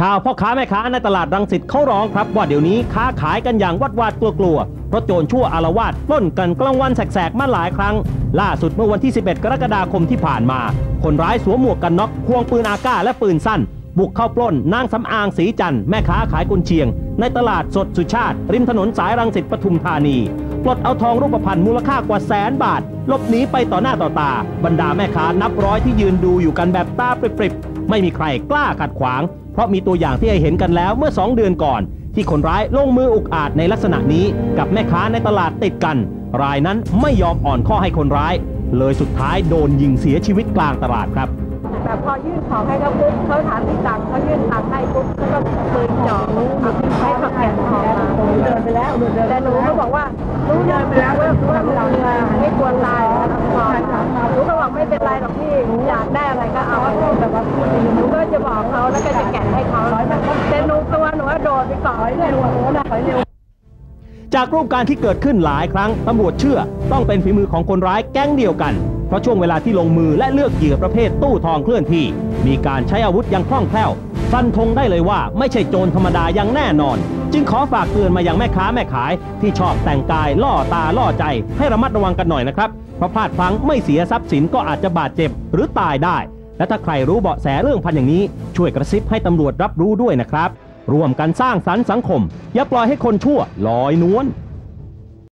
ข่าวพ่อค้าแม่ค้าในตลาดรังสิตเขาร้องครับว่าเดี๋ยวนี้ค้าขายกันอย่างวัดวาดกลัวกลัวๆเพราะโจรชั่วอารวาสปล้นกันกลางวันแสกๆมาหลายครั้ง ล่าสุดเมื่อวันที่ 11 กรกฎาคมที่ผ่านมา คนร้ายสวมหมวกกันน็อกควงปืนอาก้าและปืนสั้น บุกเข้าปล้นนางสำอางสีจันทร์แม่ค้าขายกุนเชียง ในตลาดสดสุชาติ ริมถนนสายรังสิตปทุมธานีปลดเอาทองรูปพรรณมูลค่ากว่าแสนบาทหลบหนีไปต่อหน้าต่อตา บรรดาแม่ค้านับร้อยที่ยืนดูอยู่กันแบบตาปริบๆ ไม่มีใครกล้าขัดขวาง เพราะมีตัวอย่างที่ให้เห็นกันแล้วเมื่อ 2 เดือนก่อน ที่คนร้ายลงมืออุกอาจในลักษณะนี้กับแม่ค้าในตลาดติดกัน รายนั้นไม่ยอมอ่อนข้อให้คนร้าย เลยสุดท้ายโดนยิงเสียชีวิตกลางตลาดครับแต่พอยื่นของให้เขาปุ๊บเขาถามที่ตังเขายื่นตังค์ให้ปุ๊บเขาก็ปืนจ่อให้เขาแกะทองมาเดินไปแล้วแต่หนูก็บอกว่ารู้เดินไปแล้วว่า จากรูปการที่เกิดขึ้นหลายครั้งตำรวจเชื่อ ต้องเป็นฝีมือของคนร้ายแก๊งเดียวกัน เพราะช่วงเวลาที่ลงมือและเลือกเหยื่อประเภทตู้ทองเคลื่อนที่ มีการใช้อาวุธอย่างคล่องแคล่ว ฟันธงได้เลยว่าไม่ใช่โจรธรรมดาอย่างแน่นอน จึงขอฝากเตือนมายังแม่ค้าแม่ขาย ที่ชอบแต่งกายล่อตาล่อใจ ให้ระมัดระวังกันหน่อยนะครับเพราะพลาดพลั้งไม่เสียทรัพย์สินก็อาจจะบาดเจ็บหรือตายได้ และถ้าใครรู้เบาะแสเรื่องพันอย่างนี้ ช่วยกระซิบให้ตำรวจรับรู้ด้วยนะครับ ร่วมกันสร้างสรรค์สังคม อย่าปล่อยให้คนชั่วลอยนวล